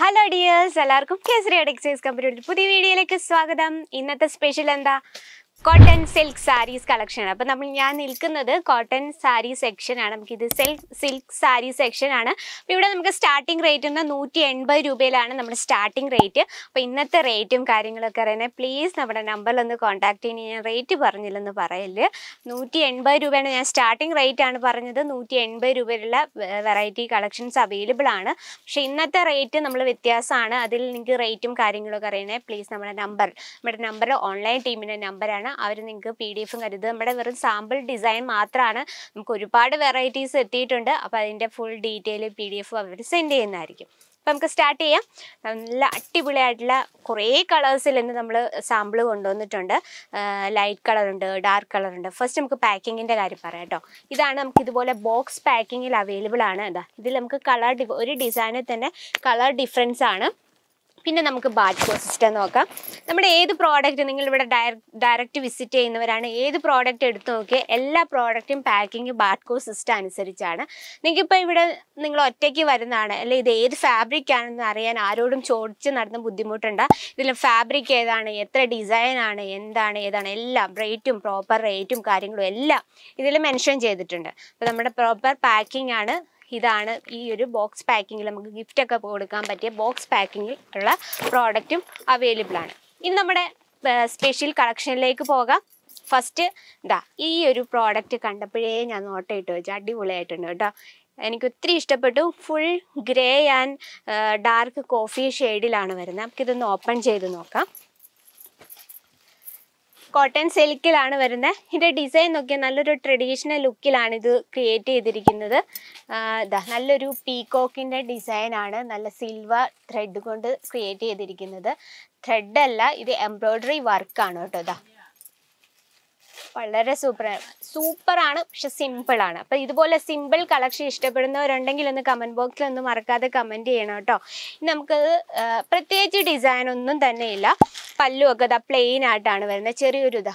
Hello dears എല്ലാവർക്കും Kesari excise കമ്പനിയുടെ പുതിയ വീഡിയോയിലേക്ക് സ്വാഗതം. ഇന്നത്തെ സ്പെഷ്യൽ എന്താ? കോട്ടൺ സിൽക്ക് സാരീസ് കളക്ഷൻ ആണ്. അപ്പം നമ്മൾ ഞാൻ നിൽക്കുന്നത് കോട്ടൺ സാരി സെക്ഷൻ ആണ്. നമുക്കിത് സിൽക്ക് സിൽക്ക് സാരി സെക്ഷൻ ആണ്. അപ്പോൾ ഇവിടെ നമുക്ക് സ്റ്റാർട്ടിംഗ് റേറ്റ് എന്ന് നൂറ്റി എൺപത് രൂപയിലാണ് നമ്മുടെ സ്റ്റാർട്ടിംഗ് റേറ്റ് അപ്പോൾ ഇന്നത്തെ റേറ്റും കാര്യങ്ങളൊക്കെ അറിയുന്നത് പ്ലീസ് നമ്മുടെ നമ്പറിൽ ഒന്ന് കോൺടാക്ട് ചെയ്യുന്ന ഞാൻ റേറ്റ് പറഞ്ഞില്ലെന്ന് പറയൽ. നൂറ്റി എൺപത് രൂപയാണ് ഞാൻ സ്റ്റാർട്ടിംഗ് റേറ്റ് ആണ് പറഞ്ഞത്. നൂറ്റി എൺപത് രൂപയിലുള്ള വെറൈറ്റി കളക്ഷൻസ് അവൈലബിൾ ആണ്. പക്ഷേ ഇന്നത്തെ റേറ്റ് നമ്മൾ വ്യത്യാസമാണ്. അതിൽ നിങ്ങൾക്ക് റേറ്റും കാര്യങ്ങളൊക്കെ അറിയണേ പ്ലീസ് നമ്മുടെ നമ്പർ നമ്മുടെ നമ്പർ ഓൺലൈൻ ടീമിന്റെ നമ്പറാണ് അവർ നിങ്ങൾക്ക് പി ഡി എഫും കരുത് നമ്മുടെ വെറും സാമ്പിൾ ഡിസൈൻ മാത്രമാണ്. നമുക്ക് ഒരുപാട് വെറൈറ്റീസ് എത്തിയിട്ടുണ്ട്. അപ്പോൾ അതിന്റെ full detail P D F അവർ സെൻഡ് ചെയ്യുന്നതായിരിക്കും. അപ്പം നമുക്ക് സ്റ്റാർട്ട് ചെയ്യാം. നല്ല അടിപൊളിയായിട്ടുള്ള കുറേ കളേഴ്സിൽ നിന്ന് നമ്മൾ സാമ്പിൾ കൊണ്ടുവന്നിട്ടുണ്ട്. ലൈറ്റ് കളറുണ്ട് ഡാർക്ക് കളറുണ്ട് ഫസ്റ്റ് നമുക്ക് പാക്കിങ്ങിന്റെ കാര്യം പറയാം കേട്ടോ ഇതാണ് നമുക്ക് ഇതുപോലെ ബോക്സ് പാക്കിങ്ങിൽ അവൈലബിൾ ആണ്. എന്താ ഇതിൽ നമുക്ക് കളർ ഒരു ഡിസൈനിൽ തന്നെ കളർ ഡിഫറൻസ് ആണ്. പിന്നെ നമുക്ക് ബാറ്റ്കോ സിസ്റ്റം നോക്കാം. നമ്മുടെ ഏത് പ്രോഡക്റ്റ് നിങ്ങൾ ഇവിടെ ഡയറക്റ്റ് വിസിറ്റ് ചെയ്യുന്നവരാണ് ഏത് പ്രോഡക്റ്റ് എടുത്തു നോക്കിയാൽ എല്ലാ പ്രോഡക്റ്റും പാക്കിങ് ബാറ്റ്കോ സിസ്റ്റം അനുസരിച്ചാണ്. നിങ്ങൾക്കിപ്പോൾ ഇവിടെ നിങ്ങൾ ഒറ്റയ്ക്ക് വരുന്നതാണ് അല്ലെ ഇത് ഏത് ഫാബ്രിക് ആണെന്ന് അറിയാൻ ആരോടും ചോദിച്ച് നടന്ന ബുദ്ധിമുട്ടുണ്ട്. ഇതിൽ ഫാബ്രിക് ഏതാണ് എത്ര ഡിസൈൻ ആണ് എന്താണ് ഏതാണ് എല്ലാം റേറ്റും പ്രോപ്പർ റേറ്റും കാര്യങ്ങളും എല്ലാം ഇതിൽ മെൻഷൻ ചെയ്തിട്ടുണ്ട്. അപ്പോൾ നമ്മുടെ പ്രോപ്പർ പാക്കിംഗ് ആണ് ഇതാണ് ഈ ഒരു ബോക്സ് പാക്കിങ്ങിൽ നമുക്ക് ഗിഫ്റ്റ് ഒക്കെ കൊടുക്കാൻ പറ്റിയ ബോക്സ് പാക്കിങ്ങിൽ ഉള്ള പ്രോഡക്റ്റും അവൈലബിൾ ആണ്. ഇനി നമ്മുടെ സ്പെഷ്യൽ കളക്ഷനിലേക്ക് പോകാം. ഫസ്റ്റ് ഇതാ ഈ ഒരു പ്രോഡക്റ്റ് കണ്ടപ്പോഴേ ഞാൻ നോട്ട് ഇട്ട് വെച്ചു. അടിപൊളിയായിട്ടുണ്ട് കേട്ടോ. എനിക്ക് ഒത്തിരി ഇഷ്ടപ്പെട്ടു. Full grey and dark coffee ഷെയ്ഡിലാണ് വരുന്നത്. നമുക്കിതൊന്ന് ഓപ്പൺ ചെയ്ത് നോക്കാം. കോട്ടൺ സിൽക്കിലാണ് വരുന്നത് ഇതിന്റെ ഡിസൈൻ നോക്കിയാൽ നല്ലൊരു ട്രഡീഷണൽ ലുക്കിലാണ് ഇത് ക്രിയേറ്റ് ചെയ്തിരിക്കുന്നത്. നല്ലൊരു പീകോക്കിന്റെ ഡിസൈനാണ് നല്ല സിൽവർ ത്രെഡ് കൊണ്ട് ക്രിയേറ്റ് ചെയ്തിരിക്കുന്നത്. ത്രെഡ് അല്ല ഇത് എംബ്രോയ്ഡറി വർക്കാണ് കേട്ടോ ഇതാ വളരെ സൂപ്പർ സൂപ്പറാണ് പക്ഷെ സിമ്പിളാണ് അപ്പം ഇതുപോലെ സിമ്പിൾ കളക്ഷൻ ഇഷ്ടപ്പെടുന്നവരുണ്ടെങ്കിൽ ഒന്ന് കമന്റ് ബോക്സിൽ ഒന്ന് മറക്കാതെ കമന്റ് ചെയ്യണം കേട്ടോ. നമുക്ക് പ്രത്യേകിച്ച് ഡിസൈൻ ഒന്നും തന്നെ ഇല്ല പല്ലുമൊക്കെ ഇതാ പ്ലെയിൻ ആയിട്ടാണ് വരുന്നത്. ചെറിയൊരു ഇതാ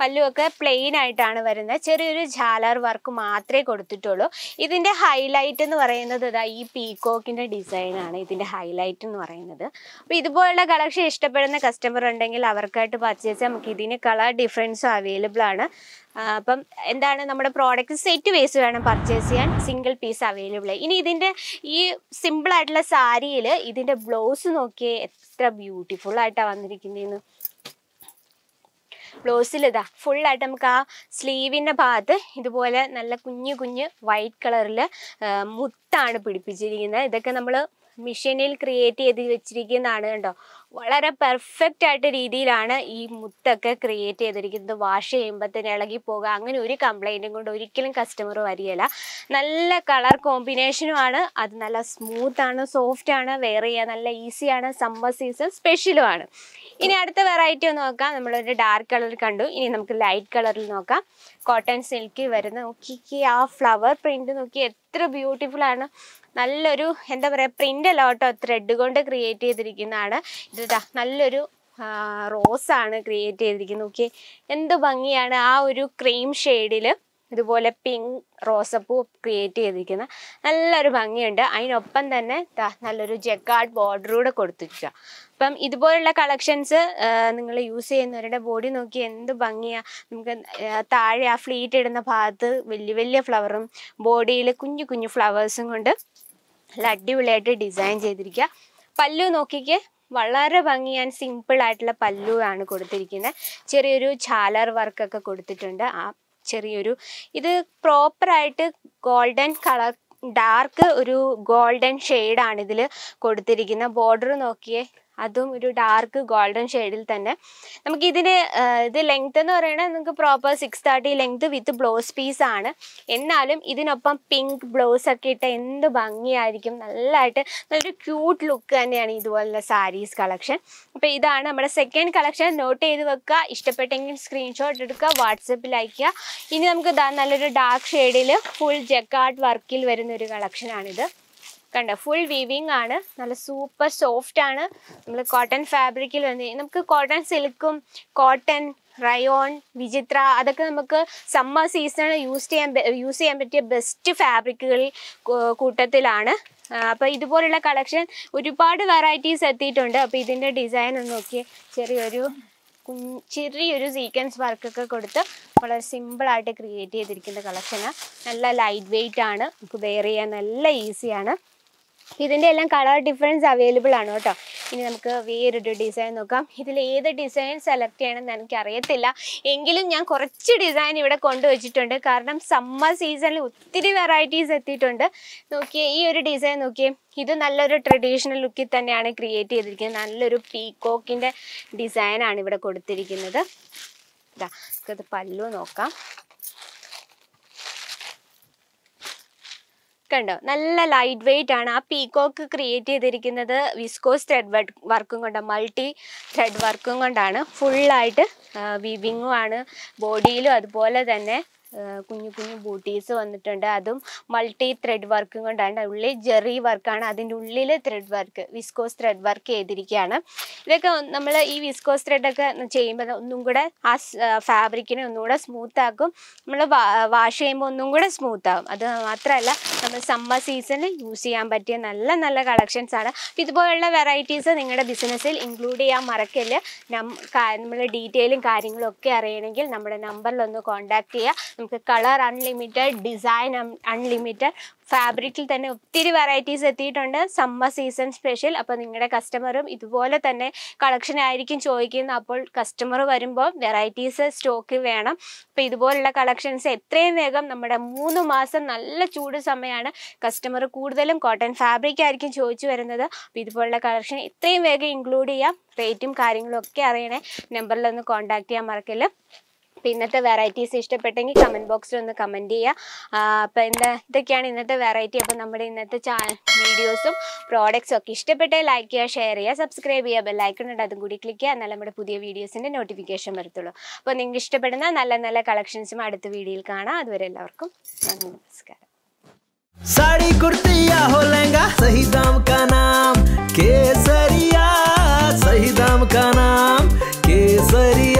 പല്ലുമൊക്കെ പ്ലെയിൻ ആയിട്ടാണ് വരുന്നത്. ചെറിയൊരു ജാലർ വർക്ക് മാത്രമേ കൊടുത്തിട്ടുള്ളൂ. ഇതിന്റെ ഹൈലൈറ്റ് എന്ന് പറയുന്നത് ഇതാ ഈ പീകോക്കിന്റെ ഡിസൈനാണ് ഇതിന്റെ ഹൈലൈറ്റ് എന്ന് പറയുന്നത്. അപ്പോൾ ഇതുപോലുള്ള കളക്ഷൻ ഇഷ്ടപ്പെടുന്ന കസ്റ്റമർ ഉണ്ടെങ്കിൽ അവർക്കായിട്ട് പർച്ചേസ് നമുക്ക് ഇതിന് കളർ ഡിഫറൻസും അവൈലബിൾ ആണ്. അപ്പം എന്താണ് നമ്മുടെ പ്രോഡക്റ്റ് സെറ്റ് വേസ് വേണം പർച്ചേസ് ചെയ്യാൻ. സിംഗിൾ പീസ് അവൈലബിൾ ഇനി ഇതിന്റെ ഈ സിമ്പിൾ ആയിട്ടുള്ള സാരിയിൽ ഇതിന്റെ ബ്ലൗസ് നോക്കിയേ എത്ര ബ്യൂട്ടിഫുൾ ആയിട്ടാണ് വന്നിരിക്കുന്നതെന്ന് ബ്ലൗസിൽ ഇതാ ഫുള്ളായിട്ട് നമുക്ക് ആ സ്ലീവിന്റെ ഭാഗത്ത് ഇതുപോലെ നല്ല കുഞ്ഞു കുഞ്ഞ് വൈറ്റ് കളറിൽ മുത്താണ് പിടിപ്പിച്ചിരിക്കുന്നത്. ഇതൊക്കെ നമ്മൾ മെഷീനിൽ ക്രിയേറ്റ് ചെയ്ത് വെച്ചിരിക്കുന്നതാണ് കേട്ടോ വളരെ പെർഫെക്റ്റ് ആയിട്ട് രീതിയിലാണ് ഈ മുത്തൊക്കെ ക്രിയേറ്റ് ചെയ്തിരിക്കുന്നത്. വാഷ് ചെയ്യുമ്പോൾ തന്നെ ഇളകി പോകുക അങ്ങനെ ഒരു കംപ്ലൈന്റും കൊണ്ട് ഒരിക്കലും കസ്റ്റമർ വരികയില്ല. നല്ല കളർ കോമ്പിനേഷനുമാണ് അത് നല്ല സ്മൂത്താണ് സോഫ്റ്റ് ആണ് വെയർ ചെയ്യാൻ നല്ല ഈസിയാണ് സമ്മർ സീസൺ സ്പെഷ്യലുമാണ് ഇനി അടുത്ത വെറൈറ്റി ഒന്ന് നോക്കാം. നമ്മളൊരു ഡാർക്ക് കളർ കണ്ടു. ഇനി നമുക്ക് ലൈറ്റ് കളറിൽ നോക്കാം. കോട്ടൺ സിൽക്ക് വരുന്ന നോക്കി ആ ഫ്ലവർ പ്രിന്റ് നോക്കി എത്ര ബ്യൂട്ടിഫുൾ ആണ്. നല്ലൊരു എന്താ പറയുക പ്രിന്റ് അല്ല കേട്ടോ ത്രെഡ് കൊണ്ട് ക്രിയേറ്റ് ചെയ്തിരിക്കുന്നതാണ്. ഇത് നല്ലൊരു റോസാണ് ക്രിയേറ്റ് ചെയ്തിരിക്കുന്നത്. ഓക്കെ എന്ത് ഭംഗിയാണ് ആ ഒരു ക്രീം ഷെയ്ഡിൽ ഇതുപോലെ പിങ്ക് റോസപ്പൂ ക്രിയേറ്റ് ചെയ്തിരിക്കുന്ന നല്ലൊരു ഭംഗിയുണ്ട്. അതിനൊപ്പം തന്നെ നല്ലൊരു ജക്കാർഡ് ബോർഡറൂടെ കൊടുത്തിരിക്കുക അപ്പം ഇതുപോലുള്ള കളക്ഷൻസ് നിങ്ങൾ യൂസ് ചെയ്യുന്നവരുടെ ബോഡി നോക്കി എന്ത് ഭംഗിയാണ് നമുക്ക് താഴെ ആ ഫ്ലീറ്റ് ഇടുന്ന ഭാഗത്ത് വലിയ വലിയ ഫ്ലവറും ബോഡിയിൽ കുഞ്ഞു കുഞ്ഞു ഫ്ലവേഴ്സും കൊണ്ട് നല്ല അടിപൊളിയായിട്ട് ഡിസൈൻ ചെയ്തിരിക്കുക. പല്ലു നോക്കിക്ക് വളരെ ഭംഗിയാൻ സിമ്പിൾ ആയിട്ടുള്ള പല്ലു ആണ് കൊടുത്തിരിക്കുന്നത്. ചെറിയൊരു ചാലർ വർക്കൊക്കെ കൊടുത്തിട്ടുണ്ട്. ആ ചെറിയൊരു ഇത് പ്രോപ്പറായിട്ട് ഗോൾഡൻ കളർ ഡാർക്ക് ഒരു ഗോൾഡൻ ഷെയ്ഡാണ് ഇതിൽ കൊടുത്തിരിക്കുന്നത് ബോർഡർ നോക്കിയേ അതും ഒരു ഡാർക്ക് ഗോൾഡൻ ഷെയ്ഡിൽ തന്നെ. നമുക്ക് ഇതിന് ഇത് ലെങ്ത് എന്ന് പറയുന്നത് നമുക്ക് proper six thirty length with blouse piece ആണ്. എന്നാലും ഇതിനൊപ്പം പിങ്ക് ബ്ലൗസ് ഒക്കെ ഇട്ട് എന്ത് ഭംഗിയായിരിക്കും. നല്ലതായിട്ട് നല്ലൊരു ക്യൂട്ട് ലുക്ക് തന്നെയാണ് ഇതുപോലുള്ള സാരീസ് കളക്ഷൻ അപ്പോൾ ഇതാണ് നമ്മുടെ സെക്കൻഡ് കളക്ഷൻ നോട്ട് ചെയ്ത് വെക്കുക. ഇഷ്ടപ്പെട്ടെങ്കിൽ സ്ക്രീൻഷോട്ട് എടുക്കുക. വാട്സപ്പിൽ അയക്കുക ഇനി നമുക്ക് നല്ലൊരു ഡാർക്ക് ഷെയ്ഡിൽ ഫുൾ ജക്കാർഡ് വർക്കിൽ വരുന്ന ഒരു കളക്ഷനാണിത് കണ്ട ഫുൾ വീവിങ് ആണ്. നല്ല സൂപ്പർ സോഫ്റ്റ് ആണ്. നമ്മൾ കോട്ടൺ ഫാബ്രിക്കിൽ വന്ന് നമുക്ക് കോട്ടൺ സിൽക്കും കോട്ടൺ റയോൺ വിചിത്ര അതൊക്കെ നമുക്ക് സമ്മർ സീസണിൽ യൂസ് ചെയ്യാൻ യൂസ് ചെയ്യാൻ പറ്റിയ ബെസ്റ്റ് ഫാബ്രിക്കുകളിൽ കൂട്ടത്തിലാണ്. അപ്പോൾ ഇതുപോലുള്ള കളക്ഷൻ ഒരുപാട് വെറൈറ്റീസ് എത്തിയിട്ടുണ്ട്. അപ്പോൾ ഇതിന്റെ ഡിസൈൻ ഒന്ന് നോക്കിയേ. ചെറിയൊരു ചെറിയൊരു സീക്വൻസ് വർക്കൊക്കെ കൊടുത്ത് വളരെ സിമ്പിളായിട്ട് ക്രിയേറ്റ് ചെയ്തിരിക്കുന്ന കളക്ഷനാണ് നല്ല ലൈറ്റ് വെയിറ്റ് ആണ്. നമുക്ക് വെയർ ചെയ്യാൻ നല്ല ഈസിയാണ് ഇതിന്റെ എല്ലാം കളർ ഡിഫറൻസ് അവൈലബിൾ ആണ് കേട്ടോ. ഇനി നമുക്ക് വേറൊരു ഡിസൈൻ നോക്കാം. ഇതിൽ ഏത് ഡിസൈൻ സെലക്ട് ചെയ്യണമെന്ന് എനിക്കറിയത്തില്ല. എങ്കിലും ഞാൻ കുറച്ച് ഡിസൈൻ ഇവിടെ കൊണ്ടുവച്ചിട്ടുണ്ട്. കാരണം സമ്മർ സീസണിൽ ഒത്തിരി വെറൈറ്റീസ് എത്തിയിട്ടുണ്ട്. നോക്കിയേ ഈ ഒരു ഡിസൈൻ നോക്കിയേ ഇത് നല്ലൊരു ട്രഡീഷണൽ ലുക്കിൽ തന്നെയാണ് ക്രിയേറ്റ് ചെയ്തിരിക്കുന്നത്. നല്ലൊരു പീക്കോക്കിന്റെ ഡിസൈനാണ് ഇവിടെ കൊടുത്തിരിക്കുന്നത്. ഇതാ നമുക്കത് പല്ലു നോക്കാം. കണ്ടോ? നല്ല ലൈറ്റ് വെയിറ്റ് ആണ്. ആ പീകോക്ക് ക്രിയേറ്റ് ചെയ്തിരിക്കുന്നത് വിസ്കോസ് ത്രെഡ് വർക്കും കൊണ്ട് മൾട്ടി ത്രെഡ് വർക്കും കൊണ്ടാണ്. ഫുള്ളായിട്ട് വിവിങ്ങുമാണ് ബോഡിയിലും അതുപോലെ തന്നെ കുഞ്ഞു കുഞ്ഞു ബൂട്ടീസ് വന്നിട്ടുണ്ട്. അതും മൾട്ടി ത്രെഡ് വർക്കും കൊണ്ടാണ്. ഉള്ളിൽ ജെറി വർക്കാണ് അതിന്റെ ഉള്ളിൽ thread work viscose thread work ചെയ്തിരിക്കുകയാണ്. ഇതൊക്കെ നമ്മൾ ഈ വിസ്കോസ് ത്രെഡൊക്കെ ചെയ്യുമ്പോൾ ഒന്നും കൂടെ ആ ഫാബ്രിക്കിനെ ഒന്നും കൂടെ സ്മൂത്ത് ആക്കും. നമ്മൾ വാഷ് ചെയ്യുമ്പോൾ ഒന്നും കൂടെ സ്മൂത്ത് ആകും അത് മാത്രമല്ല നമ്മൾ സമ്മർ സീസണിൽ യൂസ് ചെയ്യാൻ പറ്റിയ നല്ല നല്ല കളക്ഷൻസ് ആണ്. ഇതുപോലുള്ള വെറൈറ്റീസ് നിങ്ങളുടെ ബിസിനസ്സിൽ ഇൻക്ലൂഡ് ചെയ്യാൻ മറക്കല്ല്. നമ്മൾ ഡീറ്റെയിലും കാര്യങ്ങളും ഒക്കെ അറിയണമെങ്കിൽ നമ്മുടെ നമ്പറിലൊന്ന് കോൺടാക്ട് ചെയ്യുക. നമുക്ക് കളർ അൺലിമിറ്റഡ് ഡിസൈൻ അൺലിമിറ്റഡ് ഫാബ്രിക്കിൽ തന്നെ ഒത്തിരി വെറൈറ്റീസ് എത്തിയിട്ടുണ്ട്. Summer season special. അപ്പോൾ നിങ്ങളുടെ കസ്റ്റമറും ഇതുപോലെ തന്നെ കളക്ഷൻ ആയിരിക്കും ചോദിക്കുന്നത്. അപ്പോൾ കസ്റ്റമർ വരുമ്പോൾ വെറൈറ്റീസ് സ്റ്റോക്ക് വേണം. അപ്പോൾ ഇതുപോലുള്ള കളക്ഷൻസ് എത്രയും വേഗം നമ്മുടെ മൂന്ന് മാസം നല്ല ചൂട് സമയമാണ് കസ്റ്റമർ കൂടുതലും കോട്ടൺ ഫാബ്രിക് ആയിരിക്കും ചോദിച്ചു വരുന്നത്. അപ്പോൾ ഇതുപോലുള്ള കളക്ഷൻ എത്രയും വേഗം ഇൻക്ലൂഡ് ചെയ്യാം. റേറ്റും കാര്യങ്ങളും ഒക്കെ അറിയണേ. നമ്പറിലൊന്ന് കോൺടാക്ട് ചെയ്യാൻ മറക്കല്ല്. അപ്പം ഇന്നത്തെ വെറൈറ്റീസ് ഇഷ്ടപ്പെട്ടെങ്കിൽ കമന്റ് ബോക്സിൽ ഒന്ന് കമന്റ് ചെയ്യുക അപ്പം എന്താ ഇതൊക്കെയാണ് ഇന്നത്തെ വെറൈറ്റി അപ്പോൾ നമ്മുടെ ഇന്നത്തെ ചാ വീഡിയോസും പ്രോഡക്റ്റ്സും ഒക്കെ ഇഷ്ടപ്പെട്ടേ ലൈക്ക് ചെയ്യുക ഷെയർ ചെയ്യുക സബ്സ്ക്രൈബ് ചെയ്യുക. ബെല്ലൈക്കൺ ഉണ്ട് അതും കൂടി ക്ലിക്ക് ചെയ്യുക. എന്നാലും നമ്മുടെ പുതിയ വീഡിയോസിന്റെ നോട്ടിഫിക്കേഷൻ വരത്തുള്ളൂ. അപ്പോൾ നിങ്ങൾക്ക് ഇഷ്ടപ്പെടുന്ന നല്ല നല്ല കളക്ഷൻസും അടുത്ത വീഡിയോയിൽ കാണാം. അതുവരെ എല്ലാവർക്കും നന്ദി നമസ്കാരം. साड़ी कुर्तिया हो लहंगा सही दाम का नाम केसरिया सही दाम का नाम केसरिया